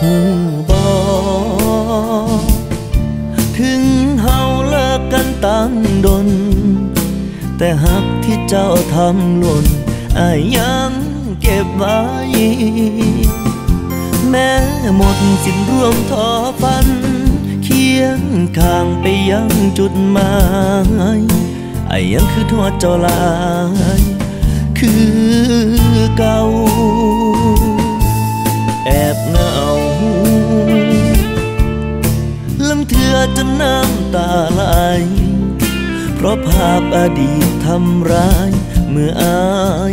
หูบอถึงเฮาเลิกกันตั้งดน แต่หักที่เจ้าทำหล่นอายยังเก็บไว้ แม้หมดสิ้นร่วมทอฟัน เคียงข้างไปยังจุดหมายอายยังคือทวดเจ้าลา ลังเถื่อจนน้ำตาไหลเพราะภาพอดีตทำร้าย เมื่ออา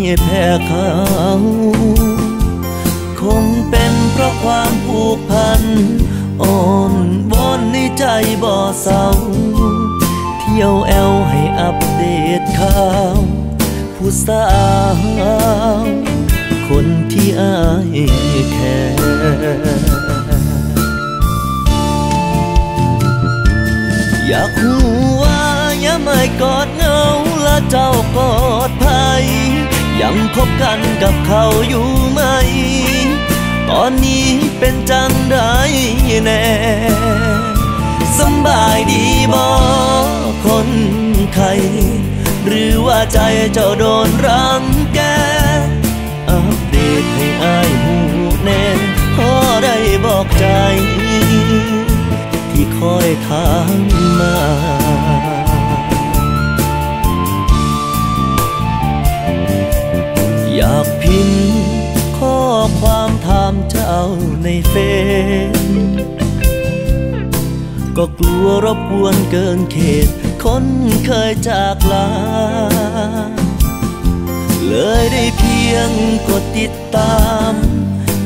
ยแพ้เขา คงเป็นเพราะความผูกพันอ่อนวอนในใจบ่อเศร้า เที่ยวแอลให้อัปเดตข่าว ผู้สาว คนที่อายแค่ อยากรู้ว่าอย่าไม่กอดเงาและเจ้ากอดภัย ยังคบกันกับเขาอยู่ไหม ตอนนี้เป็นจังไดแน่สบายดีบ่คนไข้หรือว่าใจเจ้าโดนรัง มา อยากพิมพ์ข้อความถามเจ้าในเฟซก็กลัวรบกวนเกินเขต คนเคยจากลา เลยได้เพียงกดติดตาม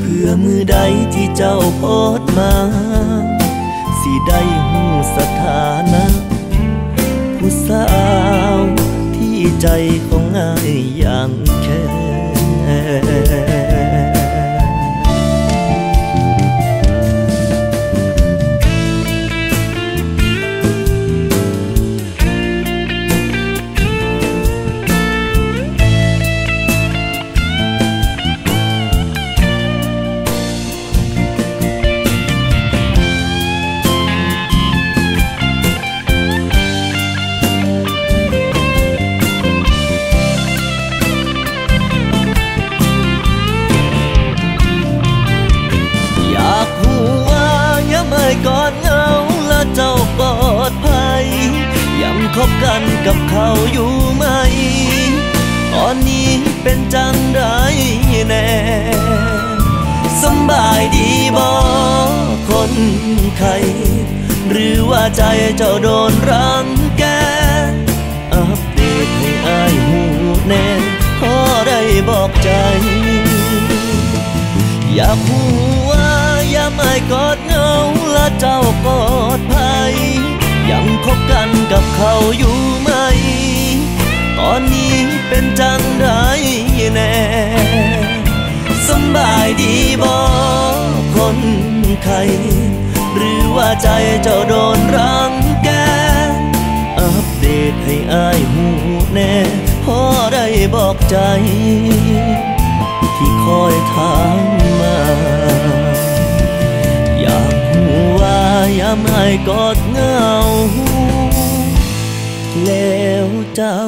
เพื่อมือใดที่เจ้าโพสมา สิได้ สาวที่ใจของอายอย่าง อยู่ไหม ตอนนี้เป็นจังไดแน่สบายดีบ่คนไข้หรือว่าใจเจ้าโดนรังแก อัปเดตให้อายหูแน่พอได้บอกใจ อยากหูว่าอย่าไม่กอดเหงาและเจ้ากอดภัย ยังคบกันกับเขาอยู่ไหม ตอนนี้เป็นจังไดแน่สบายดีบ่คนไข้หรือว่าใจเจ้าโดนรังแก อัปเดตให้อายหูแน่พอได้บอกใจ ที่คอยถามมา อยากหูว่ายามให้กอดเงา แล้วเจ้า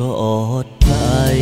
ก็อดภัย